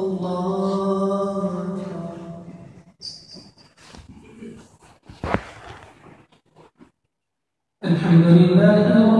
الله الحمد لله رب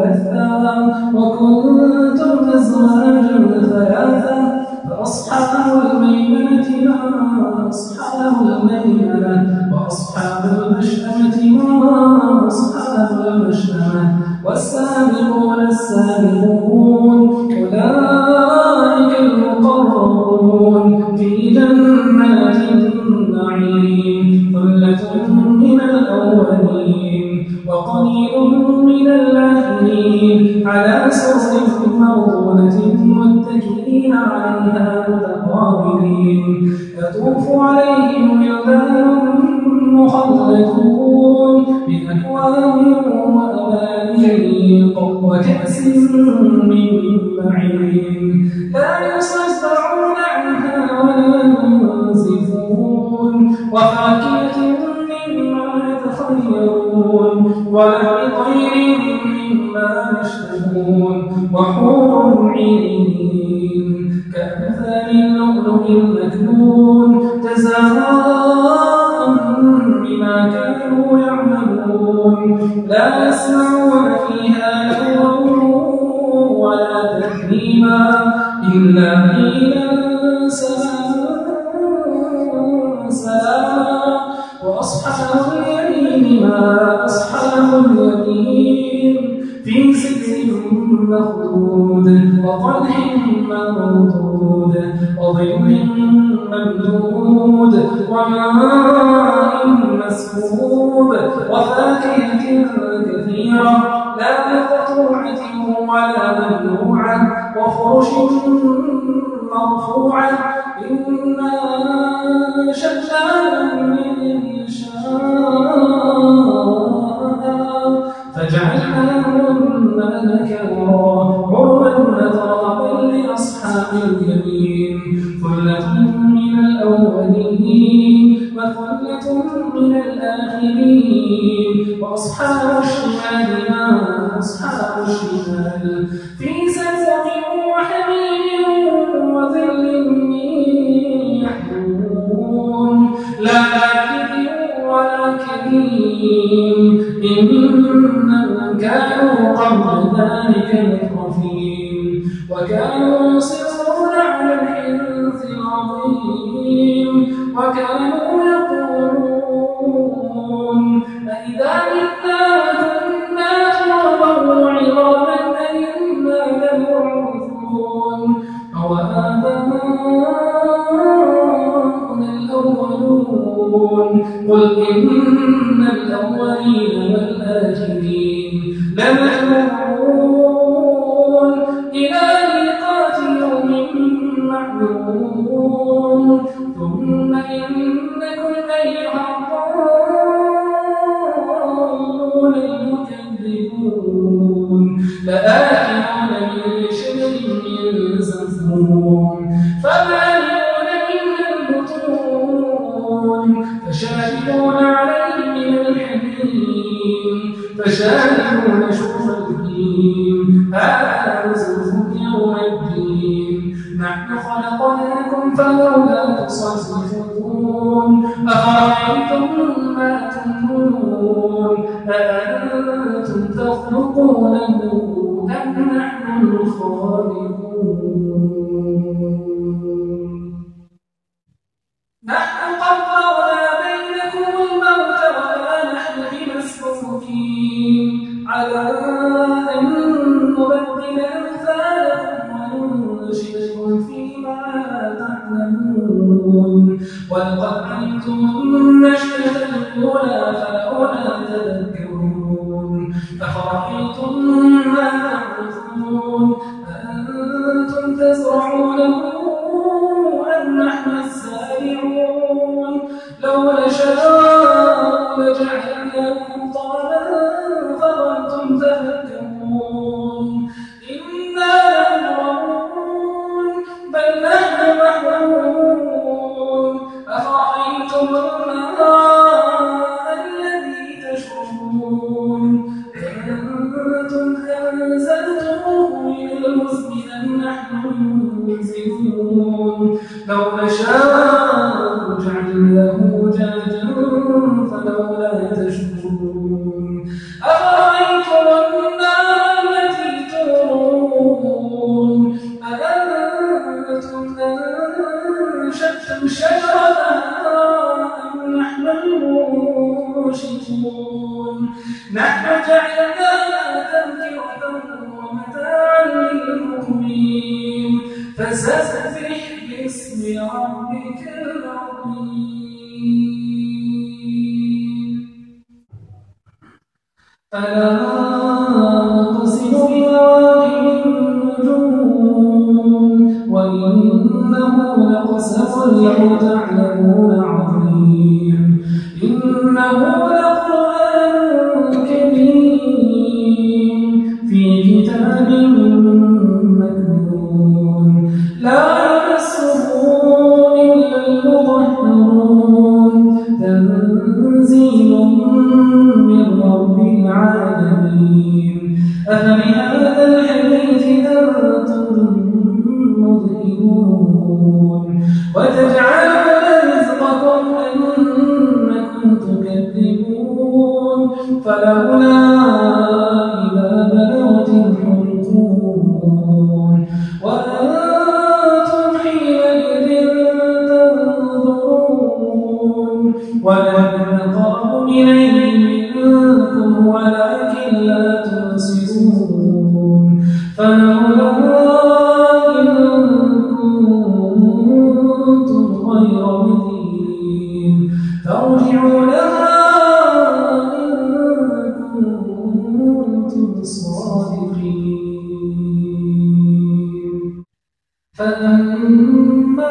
مثلا وكنتم أزواجا ثلاثا فأصحاب الميمنة ما أصحاب الميمنة وأصحاب المشأمة ما أصحاب المشأمة والسابقون السابقون أولئك المقربون في جنات النعيم ثلة من الأولين وقليل من الأولين على سرر موضونة متكئين عليها متقابلين. يطوف عليهم ولدان مخلطون من أكوان وأبانيق وكأس من معين. لا يصدعون عنها ولا ينزفون. وفاكهة مما يتخيرون. ولحم يشتهون وحور عين كأمثال اللؤلؤ المكنون جزاء بما كانوا يعملون. لا يسمعون فيها لغوا ولا تكريما إلا قيلا مهين في سدر مخدود وطلح منضود وظل ممدود وماء مسكوب وفاكهة كثيرة لا مقطوعة ولا ممنوعة وفرش مرفوعة. إنا شتان من عملا نتراب لأصحاب اليمين، ثله من الأولين وثله من الآخرين، وأصحاب الشهاد ما أصحاب الشهاد، في زجاج وحليب وظل يحكون، لا كثير ولا كبير، انما كانوا قبل ذلك الإنس عظيم وكانوا يقولون فشاهدون عليه من الحكيم فشاهدون شوف الدين. هذا نزلهم يوم الدين. نحن خلقناكم فلولا تصرفون. أفرأيتم ما تمنون؟ أأنتم تخلقونه أم نحن الخالقون؟ ولقد علمتم النشأة الأولى نشاء جعلناه جاجا فلولا تشكرون أفرأيتم النار التي تورون أأنتم أنشأتم ربك العظيم. فلا أقسم بمواقع النجوم وإنه لقسم لو تعلمون عظيم. إنه لقرآن تنزيل من رب العالمين. أفبهذا الحديث أنتم مدهنون. وتجعلون رزقكم أنكم تكذبون. فلولا ولكن لا تبصرون فلولا إن كنتم غير مدين ترجعونها إن كنتم صادقين. فأما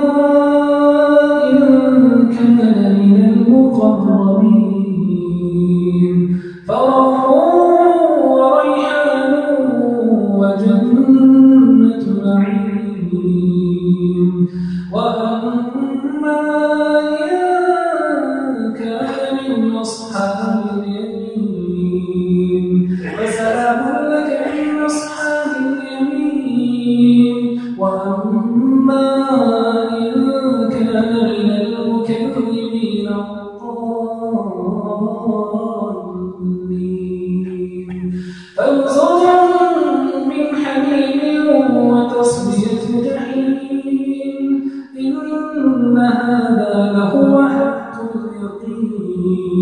وتصلية جحيم إن هذا لهو حق اليقين.